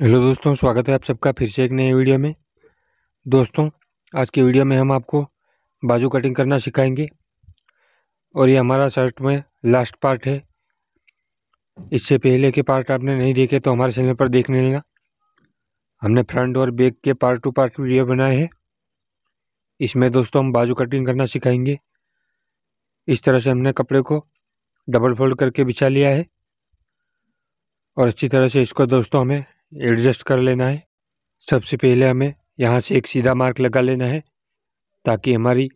Hello दोस्तों, स्वागत है आप सबका फिर से एक नए वीडियो में। दोस्तों, आज के वीडियो में हम आपको बाजू कटिंग करना सिखाएँगे। और ये हमारा शर्ट में लास्ट पार्ट है। इससे पहले के पार्ट आपने नहीं देखे तो हमारे चैनल पर देखने लेना। हमने फ्रंट और बैक के पार्ट टू पार्ट वीडियो बनाए हैं। इसमें दोस्तों हम बाजू कटिंग करना सिखाएँगे। इस तरह से हमने कपड़े को डबल फोल्ड करके बिछा लिया है। और अच्छी तरह से इसको दोस्तों हमें एडजस्ट कर लेना है। सबसे पहले हमें यहाँ से एक सीधा मार्क लगा लेना है, ताकि हमारी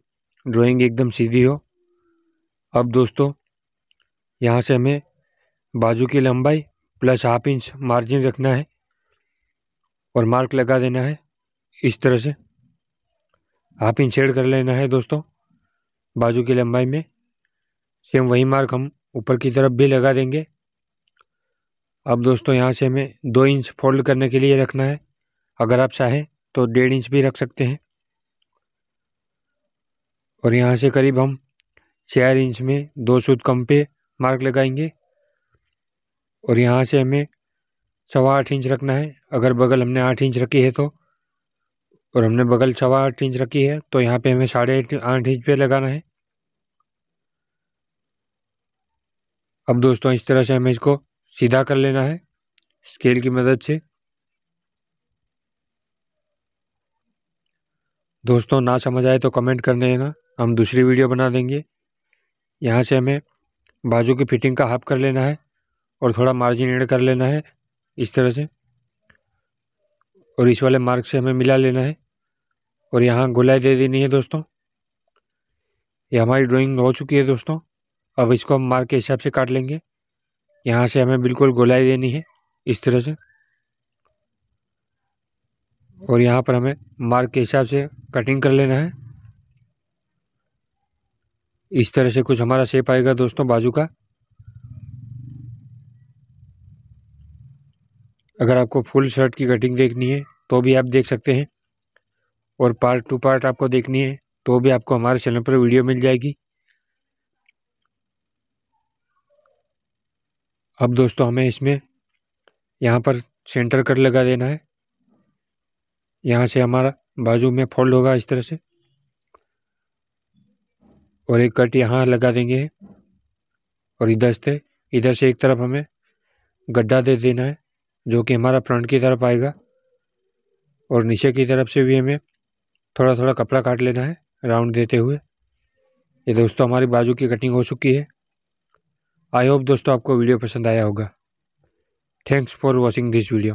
ड्राइंग एकदम सीधी हो। अब दोस्तों, यहाँ से हमें बाजू की लंबाई प्लस हाफ़ इंच मार्जिन रखना है और मार्क लगा देना है इस तरह से। हाफ़ इंच एड कर लेना है दोस्तों, बाजू की लंबाई में। सेम वही मार्क हम ऊपर की तरफ़ भी लगा देंगे। अब दोस्तों, यहाँ से हमें दो इंच फोल्ड करने के लिए रखना है। अगर आप चाहें तो डेढ़ इंच भी रख सकते हैं। और यहाँ से करीब हम चार इंच में दो सूद कम पे मार्क लगाएँगे। और यहाँ से हमें सवा आठ इंच रखना है। अगर बगल हमने आठ इंच रखी है तो और हमने बगल सवा आठ इंच रखी है तो यहाँ पे हमें साढ़े आठ इंच पे लगाना है। अब दोस्तों, इस तरह से हमें इसको सीधा कर लेना है स्केल की मदद से। दोस्तों, ना समझ आए तो कमेंट करने लेना हम दूसरी वीडियो बना देंगे। यहाँ से हमें बाजू की फिटिंग का हाफ़ कर लेना है और थोड़ा मार्जिन ऐड कर लेना है, इस तरह से। और इस वाले मार्क से हमें मिला लेना है। और यहाँ गुलाई दे देनी है दोस्तों। ये हमारी ड्राइंग हो चुकी है दोस्तों। अब इसको हम मार्क के हिसाब से काट लेंगे। यहाँ से हमें बिल्कुल गोलाई देनी है, इस तरह से। और यहाँ पर हमें मार्क के हिसाब से कटिंग कर लेना है। इस तरह से कुछ हमारा शेप आएगा दोस्तों बाजू का। अगर आपको फुल शर्ट की कटिंग देखनी है तो भी आप देख सकते हैं। और पार्ट टू पार्ट आपको देखनी है तो भी आपको हमारे चैनल पर वीडियो मिल जाएगी। अब दोस्तों हमें इसमें यहाँ पर सेंटर कट लगा देना है। यहाँ से हमारा बाजू में फोल्ड होगा इस तरह से। और एक कट यहाँ लगा देंगे। और इधर से इधर से एक तरफ़ हमें गड्ढा दे देना है, जो कि हमारा फ्रंट की तरफ़ आएगा। और नीचे की तरफ़ से भी हमें थोड़ा थोड़ा कपड़ा काट लेना है राउंड देते हुए। ये दोस्तों हमारी बाजू की कटिंग हो चुकी है। आई होप दोस्तों आपको वीडियो पसंद आया होगा। Thanks for watching this video